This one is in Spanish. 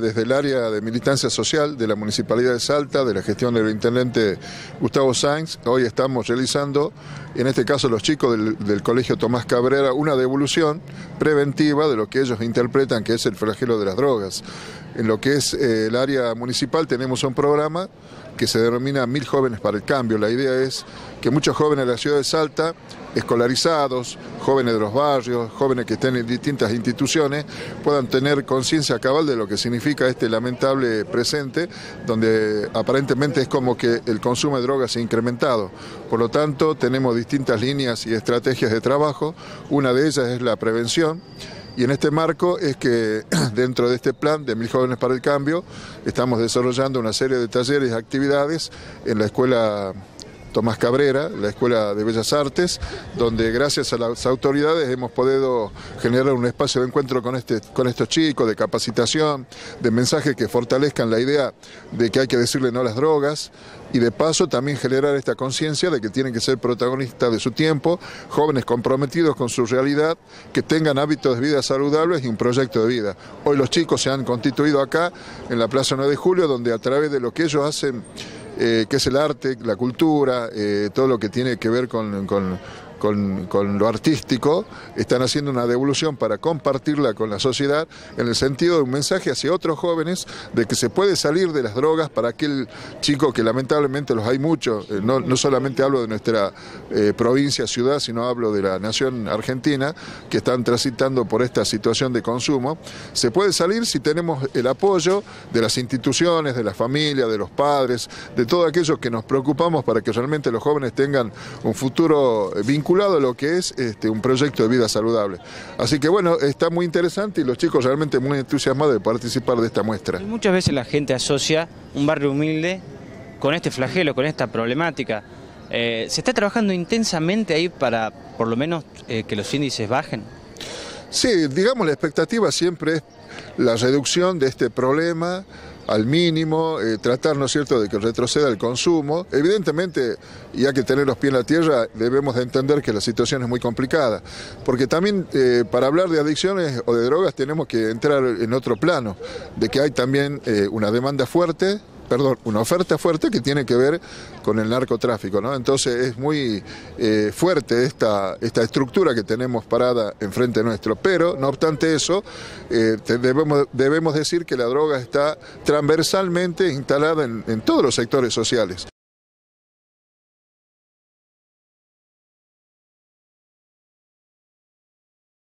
desde el área de militancia social de la Municipalidad de Salta, de la gestión del intendente Gustavo Sainz, hoy estamos realizando, en este caso los chicos del, Colegio Tomás Cabrera, una devolución preventiva de lo que ellos interpretan que es el flagelo de las drogas. En lo que es eh, el área municipal tenemos un programa que se denomina Mil Jóvenes para el Cambio. La idea es que muchos jóvenes de la ciudad de Salta, escolarizados, jóvenes de los barrios, jóvenes que estén en distintas instituciones, puedan tener conciencia cabal de lo que significa este lamentable presente, donde aparentemente es como que el consumo de drogas se ha incrementado. Por lo tanto, tenemos distintas líneas y estrategias de trabajo. Una de ellas es la prevención. Y en este marco es que dentro de este plan de Mil Jóvenes para el Cambio estamos desarrollando una serie de talleres y actividades en la escuela Tomás Cabrera, la Escuela de Bellas Artes, donde gracias a las autoridades hemos podido generar un espacio de encuentro con, este, con estos chicos, de capacitación, de mensajes que fortalezcan la idea de que hay que decirle no a las drogas y de paso también generar esta conciencia de que tienen que ser protagonistas de su tiempo, jóvenes comprometidos con su realidad, que tengan hábitos de vida saludables y un proyecto de vida. Hoy los chicos se han constituido acá en la Plaza 9 de Julio, donde a través de lo que ellos hacen eh, que es el arte, la cultura, eh, todo lo que tiene que ver con, con con, lo artístico, están haciendo una devolución para compartirla con la sociedad en el sentido de un mensaje hacia otros jóvenes de que se puede salir de las drogas para aquel chico que lamentablemente los hay muchos, eh, no, solamente hablo de nuestra eh, provincia, ciudad, sino hablo de la nación argentina, que están transitando por esta situación de consumo. Se puede salir si tenemos el apoyo de las instituciones, de la familia, de los padres, de todos aquellos que nos preocupamos para que realmente los jóvenes tengan un futuro vinculado vinculado a lo que es este, un proyecto de vida saludable. Así que bueno, está muy interesante y los chicos realmente muy entusiasmados de participar de esta muestra. muchas veces la gente asocia un barrio humilde con este flagelo, con esta problemática. Eh, ¿Se está trabajando intensamente ahí para por lo menos eh, que los índices bajen? Sí, digamos la expectativa siempre es la reducción de este problema, al mínimo, eh, tratar, ¿no es cierto?, de que retroceda el consumo. Evidentemente, y hay que tener los pies en la tierra, debemos de entender que la situación es muy complicada, porque también eh, para hablar de adicciones o de drogas tenemos que entrar en otro plano, de que hay también eh, una demanda fuerte, perdón, una oferta fuerte que tiene que ver con el narcotráfico, ¿no? Entonces es muy eh, fuerte esta, esta estructura que tenemos parada enfrente nuestro, pero no obstante eso, eh, debemos, debemos decir que la droga está transversalmente instalada en todos los sectores sociales.